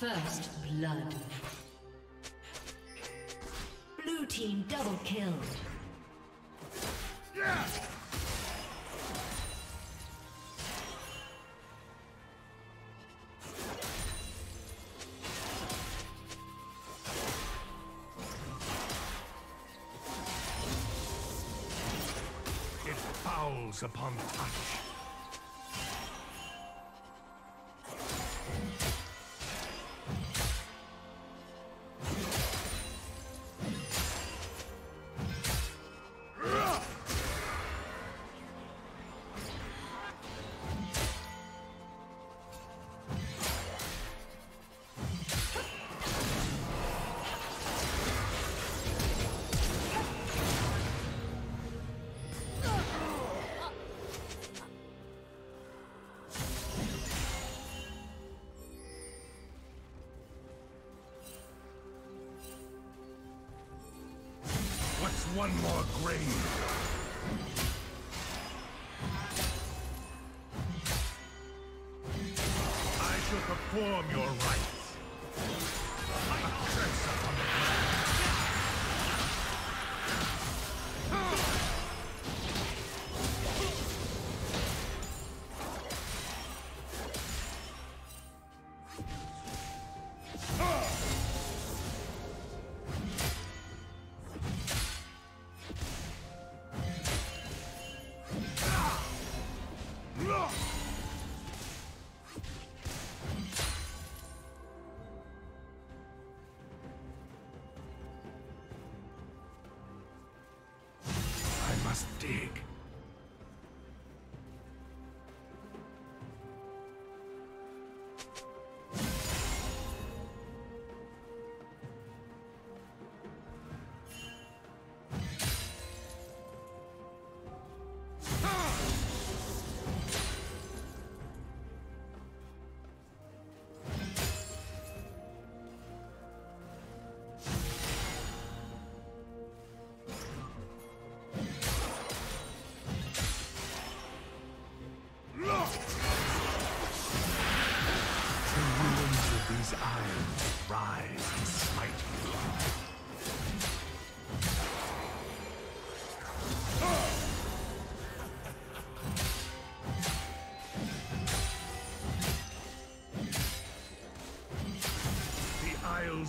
First blood. Blue team double kill. Yeah! Upon one more grave.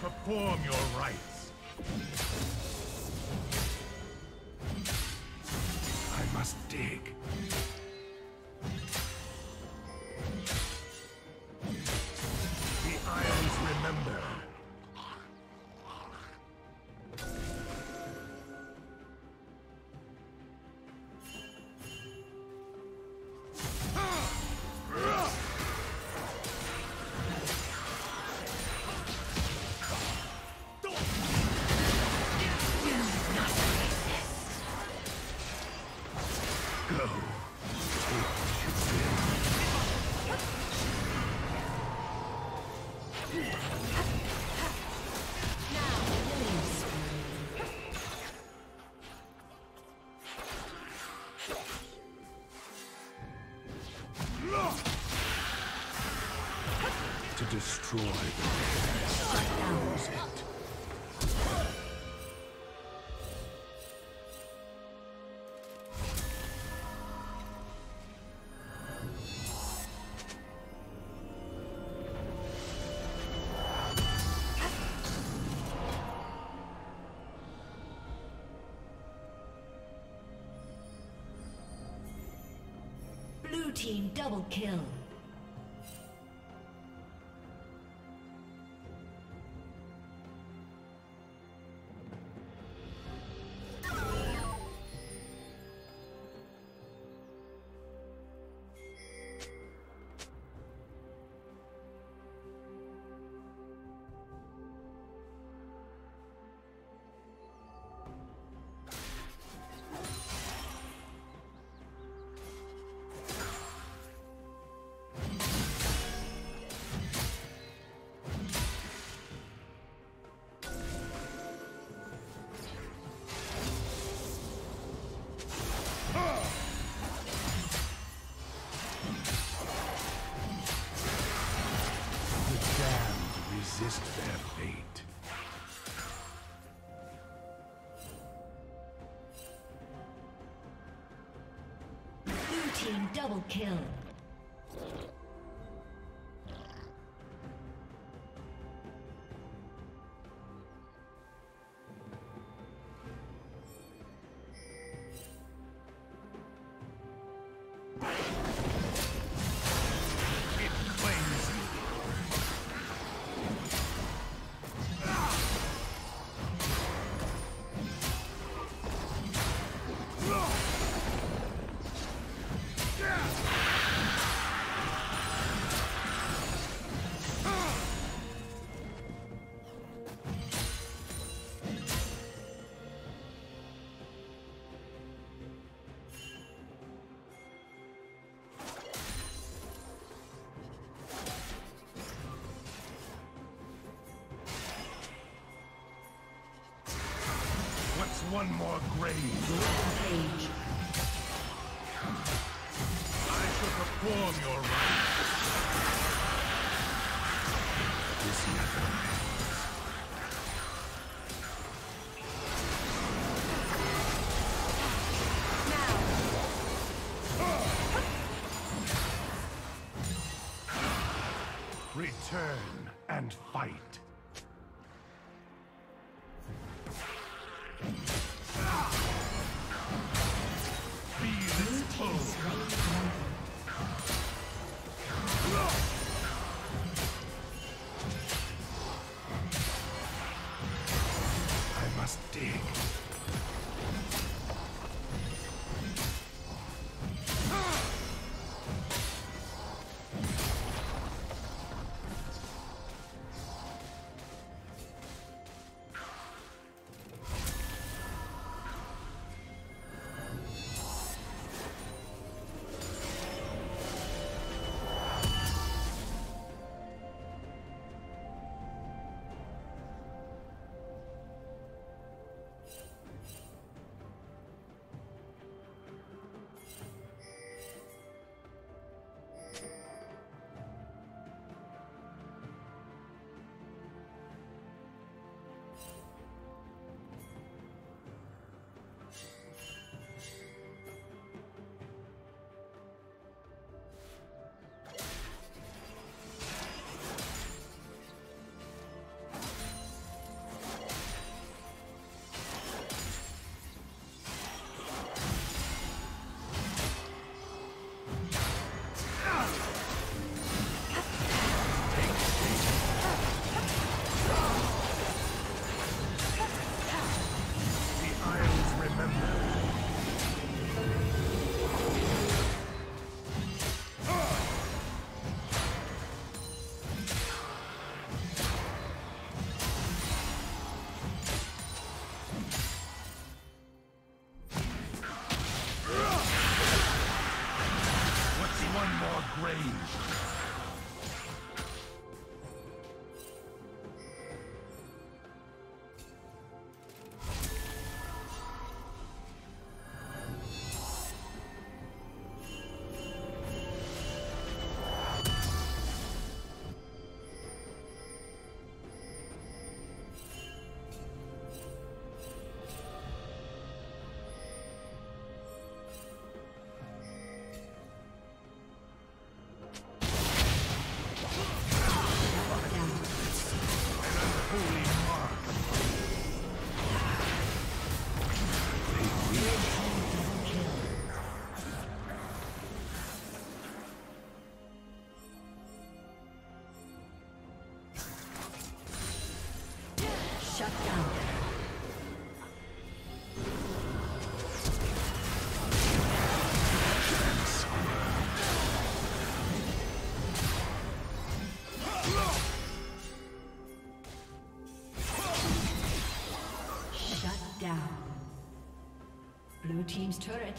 perform your rites. I must dig. Destroy. Blue team double kill. Double kill. It one more grave? Rampage. I shall perform your rites. This. Return and fight.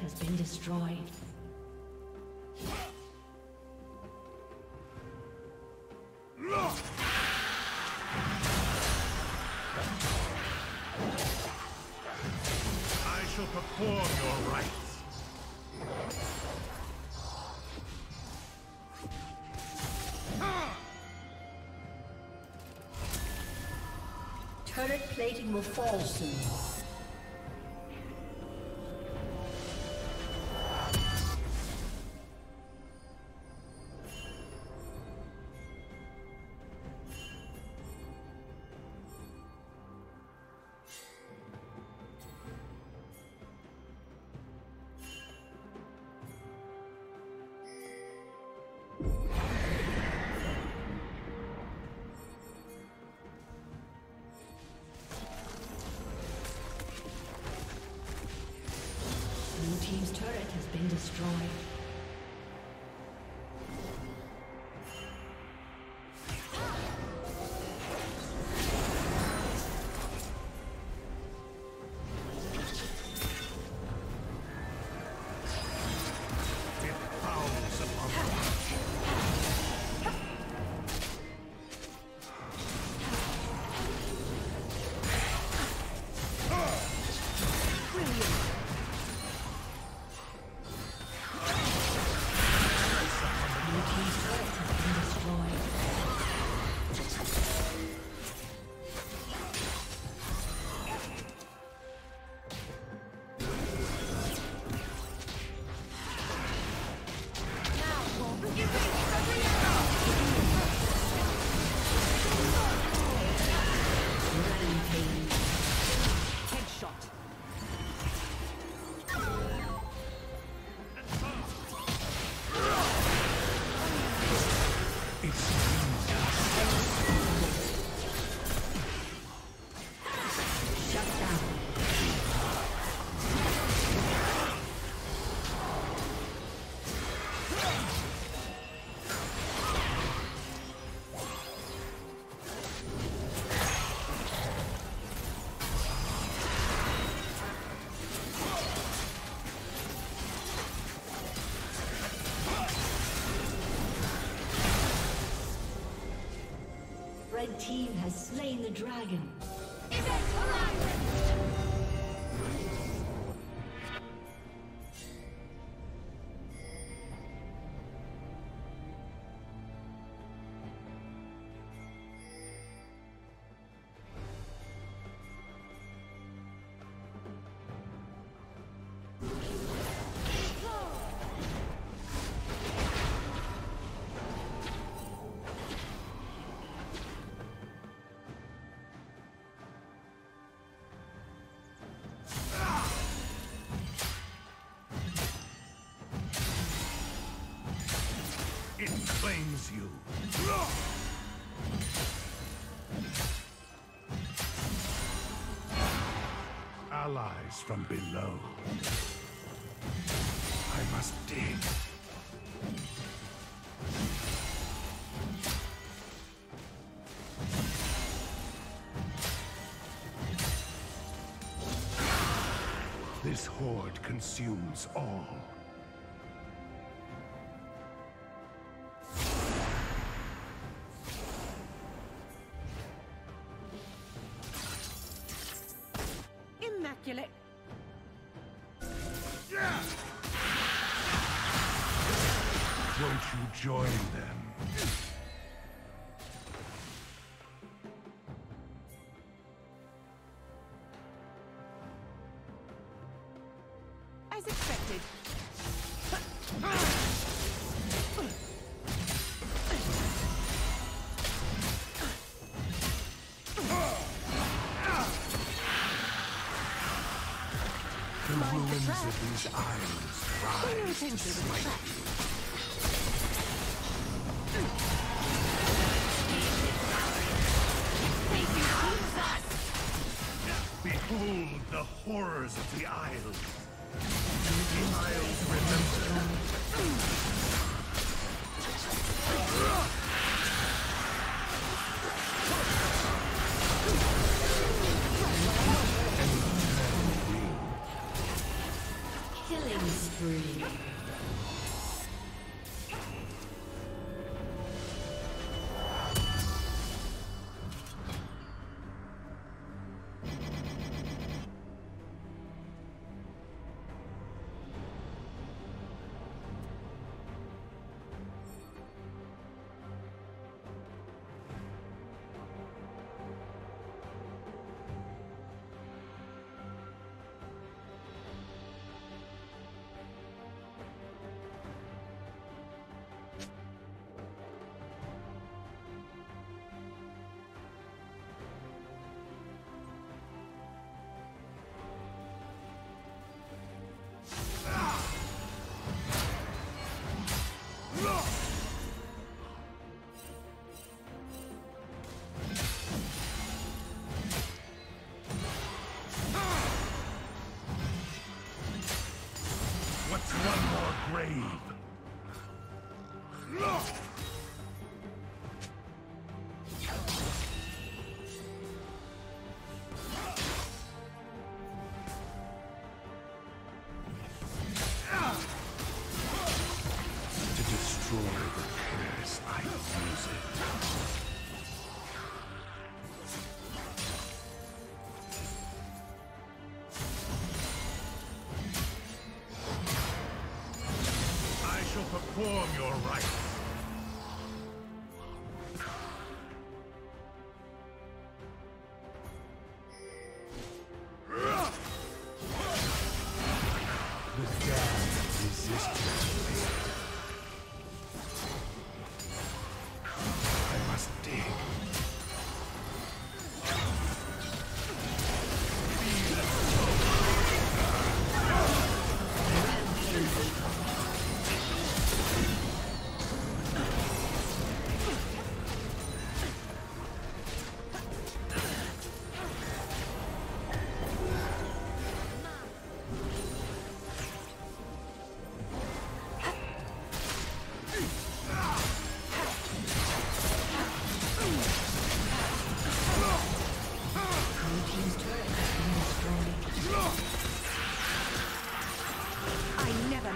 Has been destroyed. I shall perform your rites. Turret plating will fall soon. Destroyed. Team has slain the dragon. It Allies from below. I must dig. This horde consumes all. Of these Bring your rise attention to the trap. Behold the horrors of the Isles. Killing spree.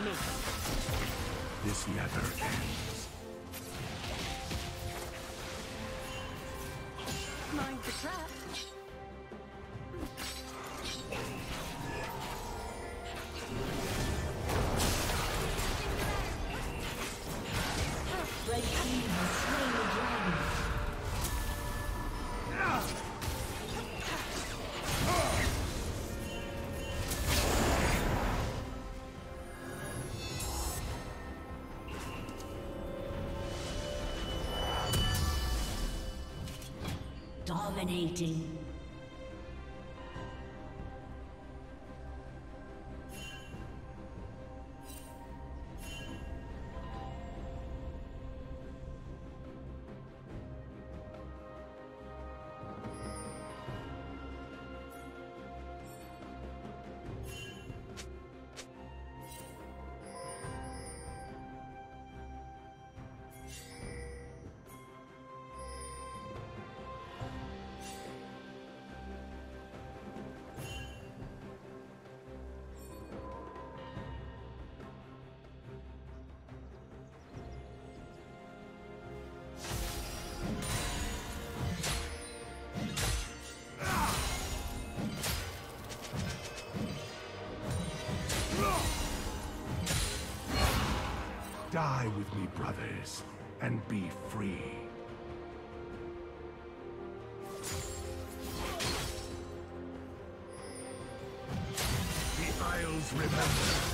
This never ends. Mind the trap. Dominating. Die with me, brothers, and be free. The Isles remember.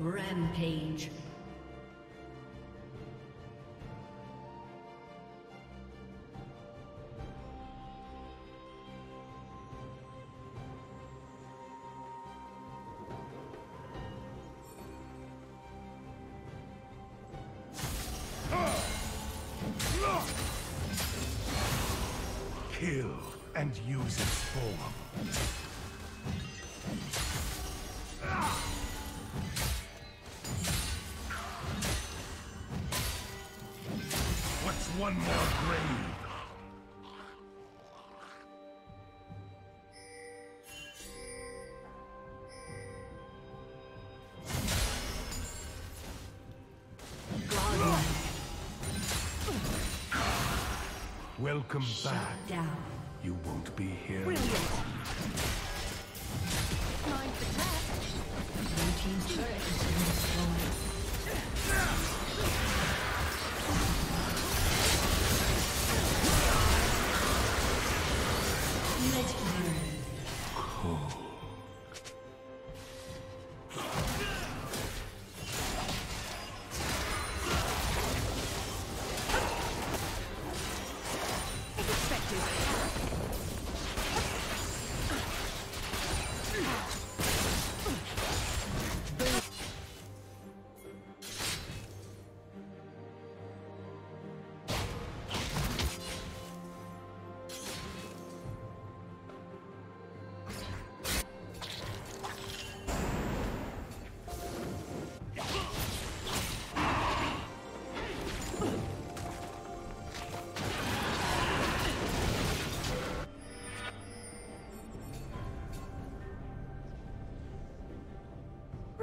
Rampage. One more grave? Welcome back. Down. You won't be here Brilliant. Mind the trap. Blue team's turret has been destroyed.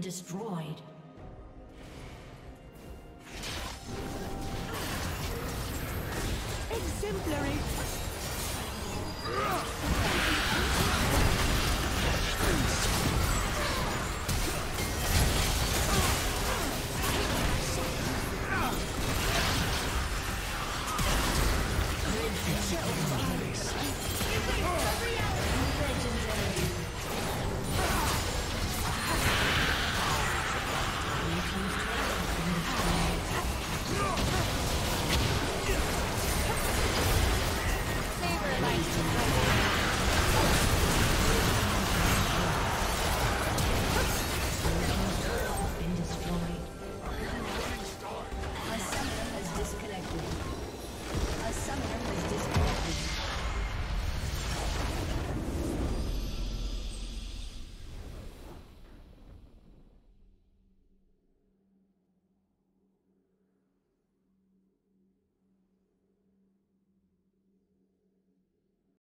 been destroyed. Exemplary! Red